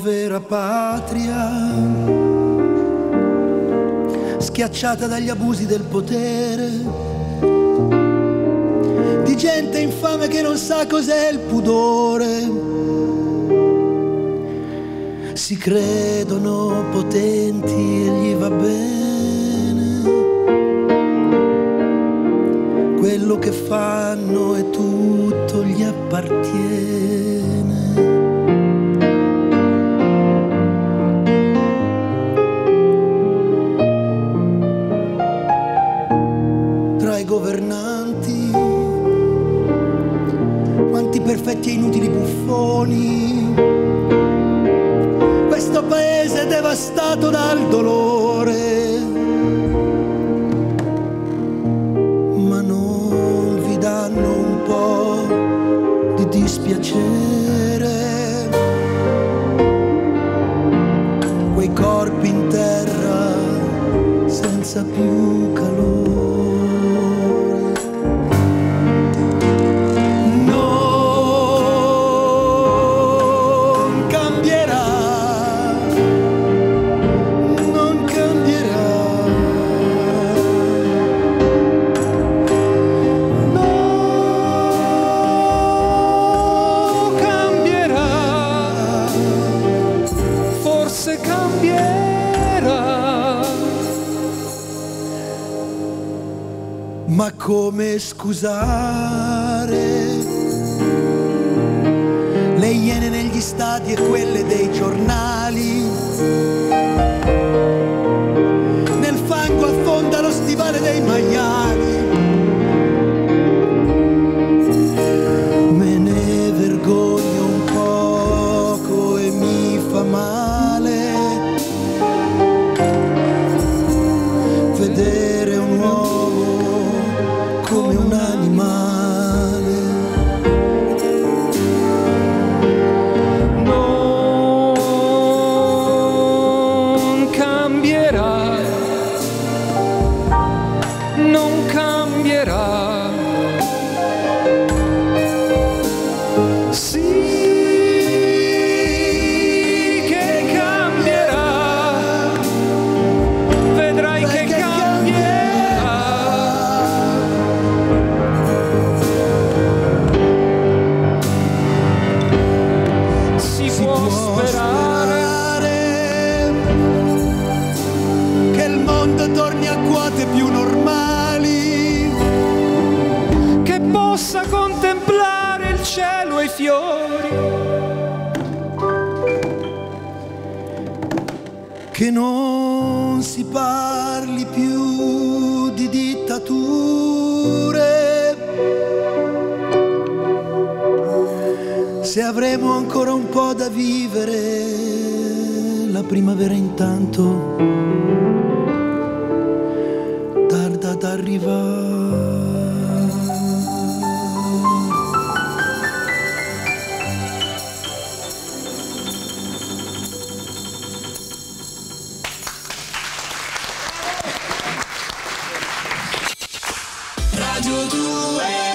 povera patria, schiacciata dagli abusi del potere, di gente infame che non sa cos'è il pudore. Si credono potenti e gli va bene. Quello che fanno e tutto gli appartiene. Perfetti e inutili buffoni. Questo paese è devastato dal dolore, ma non vi danno un po' di dispiacere. Quei corpi in terra senza più calore. Ma come scusare le iene negli stadi e quelle dei giornali? Più normali. che possa contemplare fiori. Che non si parli più di dittature. Se avremo ancora un po' da vivere, la primavera intanto do the it.